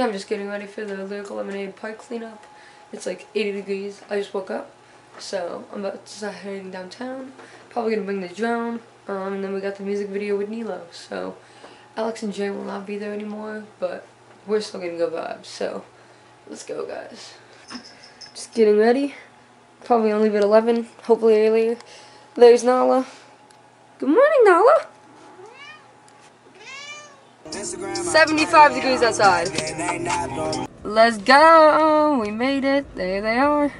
yeah, I'm just getting ready for the Lyrical Lemonade park cleanup. It's like 80 degrees. I just woke up, so I'm about to start heading downtown. Probably gonna bring the drone, um, and then we got the music video with Nilo. So Alex and Jay will not be there anymore, but we're still getting good vibes. So let's go, guys. Just getting ready. Probably gonna at 11, hopefully earlier. There's Nala. Good morning, Nala. 75 degrees outside. Let's go. We made it. There they are.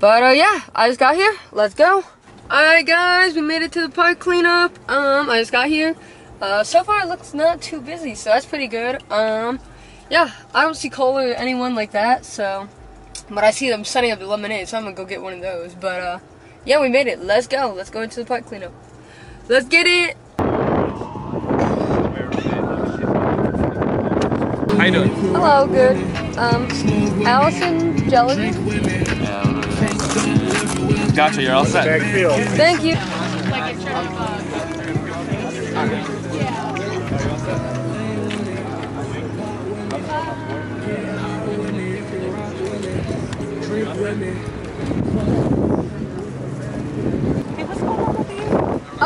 But uh, yeah, I just got here. Let's go. Alright guys, we made it to the park cleanup. Um, I just got here. Uh, so far it looks not too busy, so that's pretty good. Um, yeah, I don't see Cole or anyone like that, so. But I see them setting up the lemonade, so I'm gonna go get one of those. But uh, yeah, we made it. Let's go. Let's go into the park cleanup. Let's get it. How you doing? Hello, good. Um, Allison Jelly. Gotcha, you're all set. Thank you.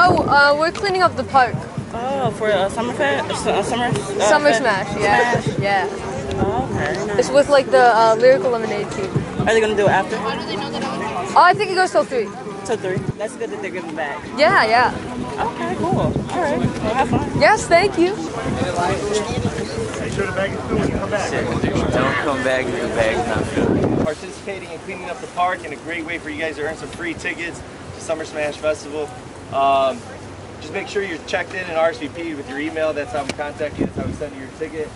Oh, uh, we're cleaning up the park. Oh, for a summer fest, uh, summer uh, Summer fest? Smash, yeah. Smash. Yeah. Oh, okay. Nice. It's with like the uh, Lyrical Lemonade team. Are they gonna do it after? Oh, I think it goes till 3. Till three. That's good that they're giving back. Yeah, yeah. Okay, cool. All right. Well, have fun. Yes, thank you. Come back. Don't come back if the bag's not filled. participating in cleaning up the park and a great way for you guys to earn some free tickets to Summer Smash Festival. Um, just make sure you're checked in and RSVP'd with your email. That's how we contact you. That's how we send you your ticket.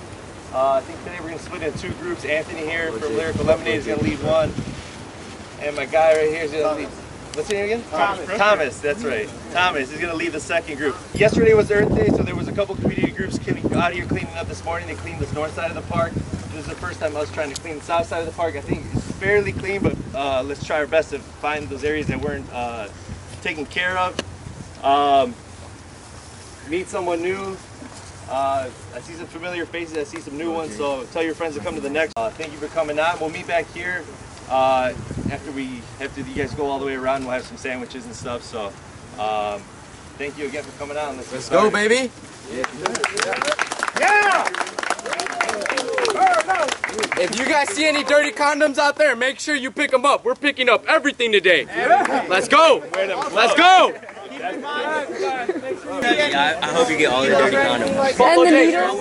Uh, I think today we're going to split into two groups. Anthony here from Lyrical Lemonade is going to lead one. And my guy right here is going to lead. What's your name again? Thomas. Thomas, that's right. Thomas is going to lead the second group. Yesterday was Earth Day, so there was a couple community groups cleaning- out here cleaning up this morning. They cleaned this north side of the park. This is the first time I was trying to clean the south side of the park. I think it's fairly clean, but uh, let's try our best to find those areas that weren't uh, taken care of. Um, meet someone new. Uh, I see some familiar faces. I see some new ones. So tell your friends to come to the next. Uh, thank you for coming out. We'll meet back here uh, after we after you guys go all the way around. We'll have some sandwiches and stuff. So um, thank you again for coming out. Let's, Let's go, baby. Yeah! If you guys see any dirty condoms out there, make sure you pick them up. We're picking up everything today. Let's go. Let's go. I, I hope you get all the dirty condoms. And the needles.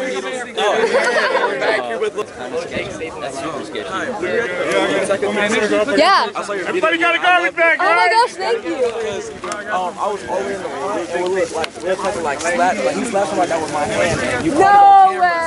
That's super sketchy. Yeah. Everybody got a garbage bag, Oh my gosh, thank you. Um, I was over in the and it was like real type of like slap, like he slapped somebody that was my hand, and you No way.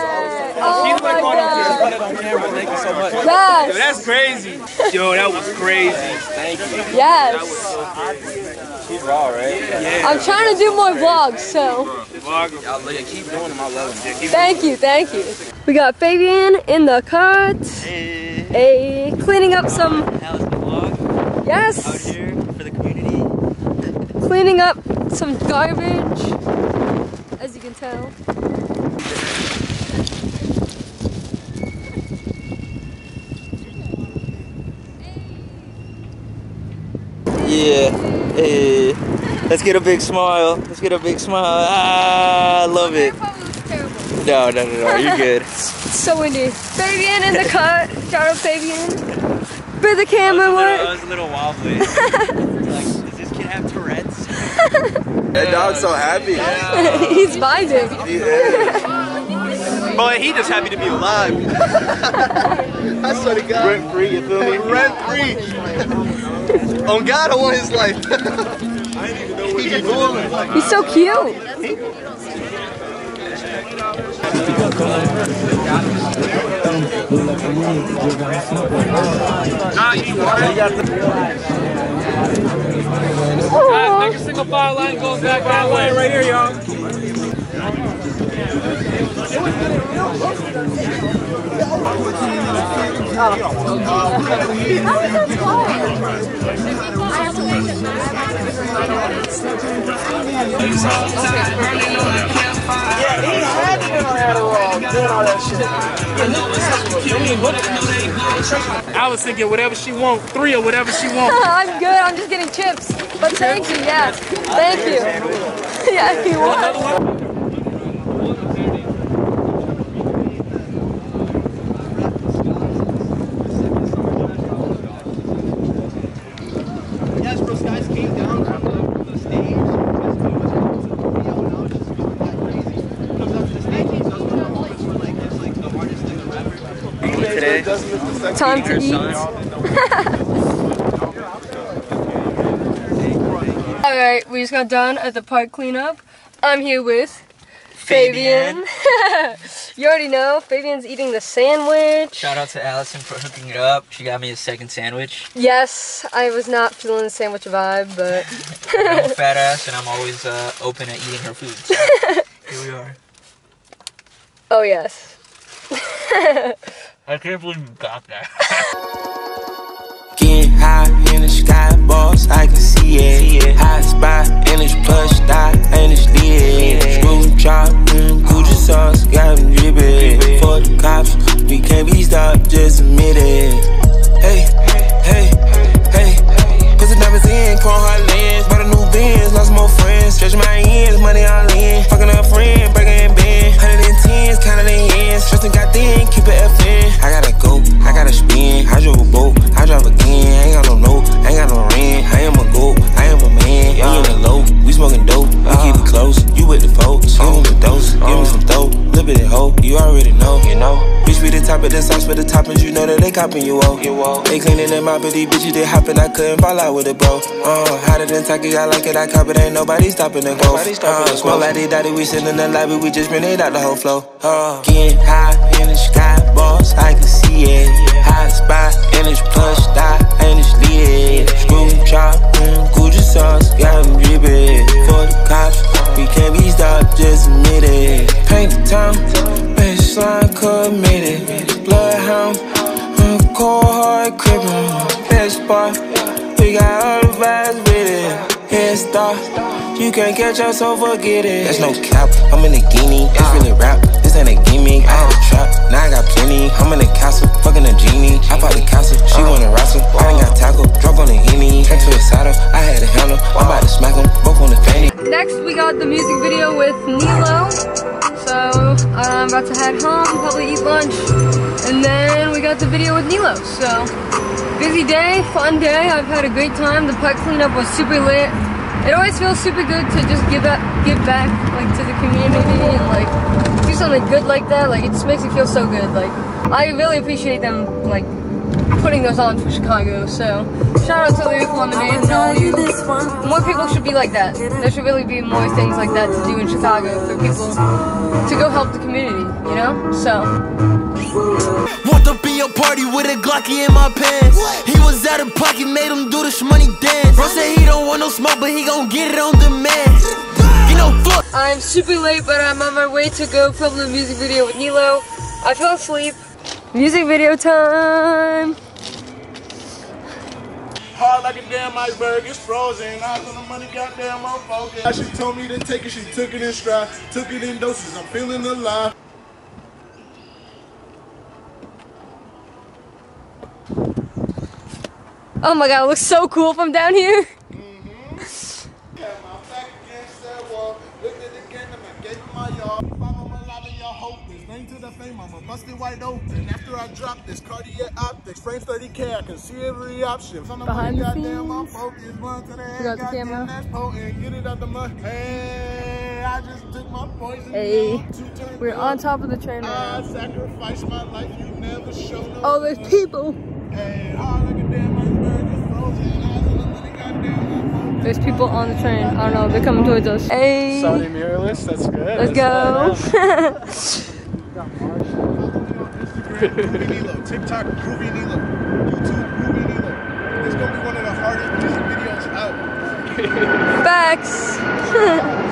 Oh my put god. it on camera. Thank you so much. Yes. That's crazy. Yo, that was crazy. Thank you. Yes. She's raw, right? Yeah. I'm trying to do more vlogs, so Y'all like, keep doing them. I love them. thank you, thank you. We got Fabian in the cut. Hey, cleaning up some. How's the vlog Yes. out here for the community? Cleaning up some garbage, as you can tell. Yeah. Hey. Let's get a big smile. Let's get a big smile. Ah, I love it. No, no, no, no. You're good. So windy. Fabian in the cut. Shout out Fabian. For the camera I work. was a little wobbly. like, does this kid have Tourette's? That dog's so happy. He's vibing. Boy, he just happy to be alive. I swear to God. Rent free, you feel me? Rent free. On God, I want his life. He's balling. He's so cute. Guys, make a single file line going back that way. Right here, y'all. I was thinking whatever she want, three or whatever she want. I'm good. I'm just getting chips. But thank you. Yeah. Thank you. yeah, he. Yes, bro, guys came down from the stage. Comes up to the stage, he does one moments for like, it's like the hardest thing ever. Today, Time to eat. Alright, we just got done at the park cleanup. I'm here with Fabian. you already know, Fabian's eating the sandwich. Shout out to Allison for hooking it up. She got me a second sandwich. Yes, I was not feeling the sandwich vibe, but I'm a fat ass and I'm always uh, open at eating her food. So here we are. oh yes. I can't believe you got that. Getting high in the sky, boss, I can see copping you off. They cleaning them out, but these bitches they hopping. I couldn't fall out with it, bro. Uh, hotter than Taki, I like it, I cop it. Ain't nobody stopping the growth. Uh, smoke like they daddy, we sit in the lobby, we just rented out the whole flow. Uh, getting high in the sky, boss, I can see it. Hot spot, and it's plush can't catch us, so forget it. There's no cap, I'm in a guinea. It's really rap, this ain't a gimmick. I had a trap, now I got plenty. I'm in a castle, fucking a genie. I bought the castle, she uh. wanna wrestle. I done got tackle, drunk on the henny. Turned to a saddle, I had a handle. I'm about to smack him, broke on the fanny. Next, we got the music video with Nilo. So I'm about to head home, probably eat lunch, and then we got the video with Nilo. So busy day, fun day. I've had a great time. The park cleanup was super lit. It always feels super good to just give back, give back, like to the community and like do something good like that. Like it just makes me feel so good. Like I really appreciate them, like putting those on for Chicago. So shout out to Lyrical Lemonade. More people should be like that. There should really be more things like that to do in Chicago for people to go help the community, you know? So, Want to be a party with a Glocky in my pants. He was out of pocket, made him do the money dance. Bro said he don't want no smoke, but he gon' get it on demand. You know, fuck. I'm super late, but I'm on my way to go film the music video with Nilo. I fell asleep. Music video time! Hard like a damn iceberg, it's frozen. Eyes on the money, goddamn, I'm focused. She told me to take it, she took it in stride. Took it in doses, I'm feeling alive. Oh my god, it looks so cool from down here. Had my back against that wall. Looked at the game, I gave him my yard. Five on my live, y'all hope this. Name to the fame, I'm a busted wide open. After I drop this, cardiac optics, frames 30k, I can see every option. Behind money, the scenes. focused. The got the camera. that's potent. Get it out the mud. Hey, I just took my poison. Hey, pill, two turn We're on top of the train right I now. sacrificed my life, you never show no All those people. Hey, hard like a damn iceberg, it's frozen. Eyes on the money, goddamn, I'm There's people on the train. I don't know, they're coming towards us. Hey, Saudi mirrorless, that's good. let's go. Groovy Nilo, TikTok Groovy Nilo, YouTube Groovy Nilo. It's gonna be one of the hardest music videos out. Facts.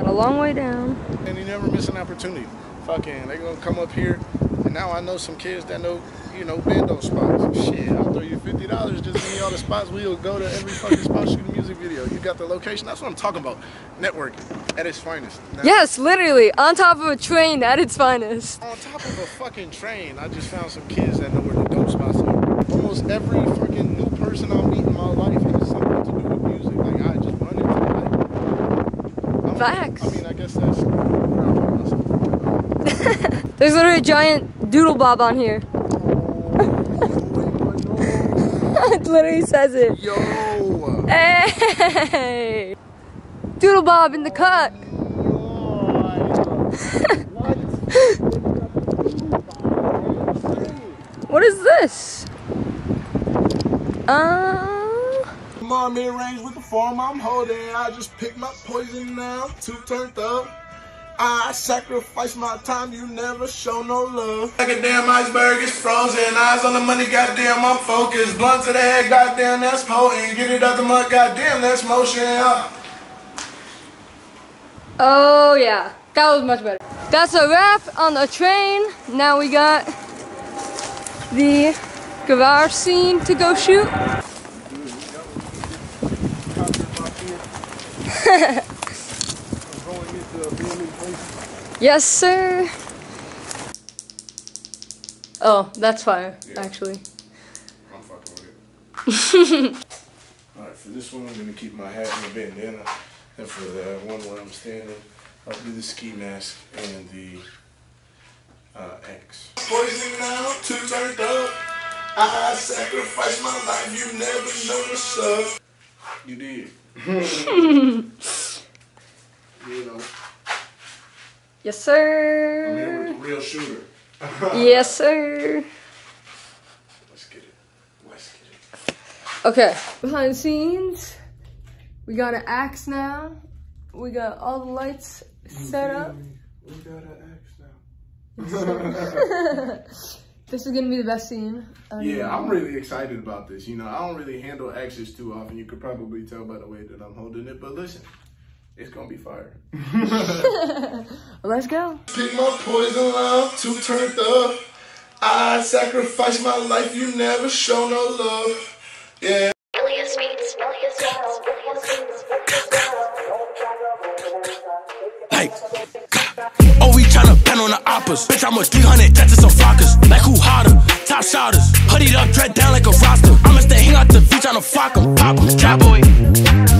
got a long way down. And you never miss an opportunity. Fucking, they gonna come up here, and now I know some kids that know, you know, bando spots. Shit, I'll throw you fifty dollars just give me all the spots. We'll go to every fucking spot, shoot a music video. You got the location. That's what I'm talking about. Networking at its finest. Now, Yes, literally on top of a train at its finest. On top of a fucking train, I just found some kids that know where the dope spots are. Almost every fucking new person I meet in my life has something to do with music. Like I just run into like. I'm- Facts. I mean, I guess that's. where I find myself. There's literally a giant doodle bob on here. it literally says it. Yo. Hey! Doodle bob in the cut. What is this? Uh, My mid range with the form I'm holding. I just picked my poison now. Two turned up. I sacrifice my time. You never show no love. Like a damn iceberg is frozen. Eyes on the money. Goddamn, I'm focused. Blunt to the head. Goddamn, that's potent. Get it out the mud. Goddamn, that's motion. Oh yeah, that was much better. That's a wrap on the train. Now we got the garage scene to go shoot. yes, sir. Oh, that's fire, actually. I'm fucking with it. Alright, for this one, I'm gonna keep my hat and the bandana. And for the one where I'm standing, I'll do the ski mask and the uh, X. Poison now, two turned up. I sacrifice my life, you never notice up. You did. You know, Yes, I'm here sir. with the real shooter. Yes, sir. Let's get it. Let's get it. Okay, behind the scenes, we got an axe now. We got all the lights set up. We got an X now. This is gonna be the best scene. Um, Yeah, I'm really excited about this. You know, I don't really handle axes too often. You could probably tell by the way that I'm holding it. But listen, it's gonna be fire. Let's go. Pick my poison love, two turned up. I sacrifice my life, you never show no love. Yeah. On oppas. Bitch, I'm a 300, that's just some flockers. Like who hotter? Top shotters. Hoodied up, dread down like a roster. I'ma stay hang out the beach tryna flock 'em. Pop trap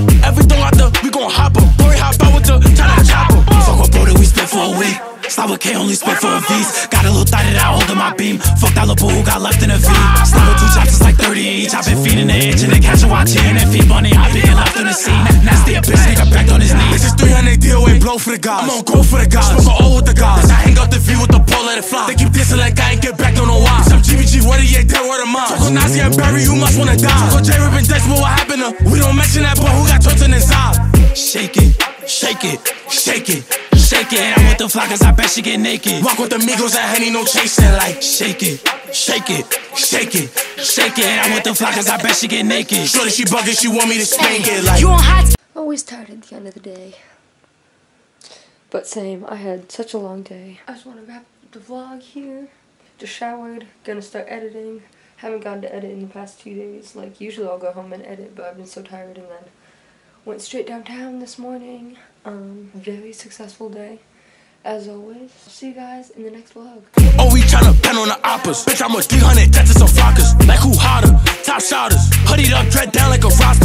Slava K only spit for a V's. Got a little thigh that I hold in my beam. Fuck that little boo who got left in a V. Slava two chops is like 30 each. i been feeding the itch and they catch a watch and feed bunny. I been left on the scene. Nasty a bitch, nigga back on his knees. This is 300 DOA blow for the guys. I'm on go for the guys. Smoke a O with the guys. I hang out the V with the pole, let it fly. They keep dissing like I ain't get back, don't know why. Some GBG, what he ain't dead, word of mine. Talk Nazi and Barry, you must wanna die. Talk J Rip and Dex, but what happened to? We don't mention that boy who got tortured inside. Shake it, shake it, shake it. Shake it, I'm with the flockers, I bet she get naked. Walk with the Migos and Henny, no chasing. Like, shake it, shake it, shake it, shake it. I'm with the flockers, I bet she get naked. Shorty, she bugging, she want me to spank it. Like, You on hot? Always tired at the end of the day. But same, I had such a long day. I just want to wrap the vlog here. Just showered, gonna start editing. Haven't gotten to edit in the past two days. Like usually I'll go home and edit, but I've been so tired and then went straight downtown this morning. Um, very successful day. As always, see you guys in the next vlog. Oh, we tryna pen on the oppas. Bitch, I'm a 300, that's just some flockers. Like who hotter? Top shotters. Hoodied up, dread down like a roster.